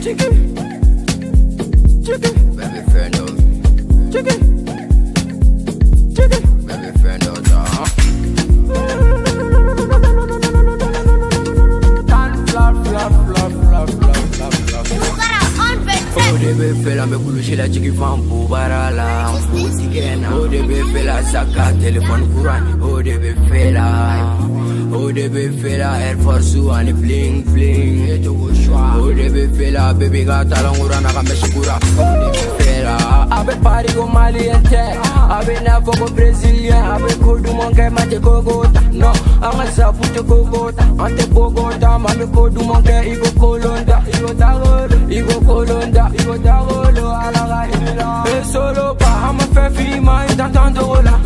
Chicken. Chicken. Baby friend of. Chicken. Oh, they be fella, me kulu shela chiki fan bu barala. Oh, they be fella, saka telephone kuran. Oh, they be fella. De be fela Air Force One bling bling. Eto go shwa. O de be fela baby ga talangura na kambe shikura. O de be fela. Abe pari go maliente Abe na fogo brazilian. Abe kodu monge mate kogota. No, anga sapute kogota. Ante bogota Mame kodu monge igo kolonda. Igo tagolo Igo kolonda. Igo tagolo Alaga ila E solo pa Ama fe fi ma Itantando gola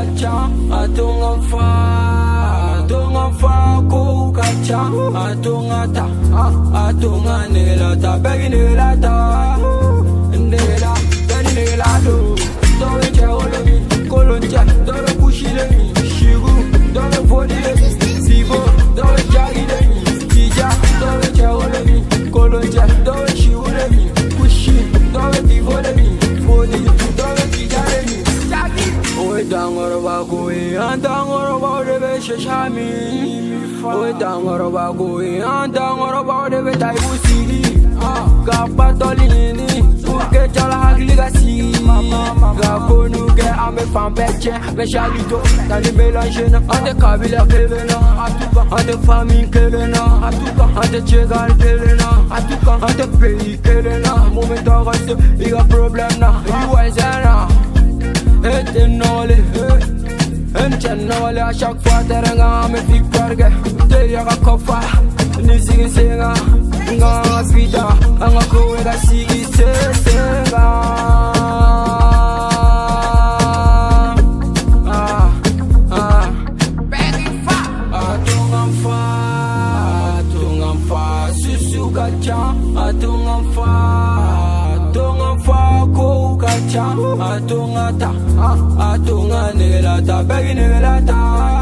kaca Atungan fa Atungan fa Ko kaca Atungan ta Atungan nila ta Bagi nila ta Nila Bagi nila do. Dore che olomi Kolonja Dore kushi lemi Shigu Dore fodi lemi Oe dangoro ba koe An dangoro ba o debe sheshami Oe dangoro ba koe An dangoro ba o debe taibu sigi Gapa ah, tolini Uke chala hakili ga sigi Ga konu ke ame fan peche Me shalito Tani melange na Ante kabila kele na Atuka Ante famille kele na Atuka Ante chegal kele na Atuka Ante pays kele na Momento reste Iga problem na You na Te yaga kofa Ni sigi senga. Nga vida Nga kowe ga sigi se senga. Ah Ah Atungan fa Atungan fa Susu kaca Atungan fa fa kaca Atungan ta. Ah, Atungan nila ta. Bagi nila ta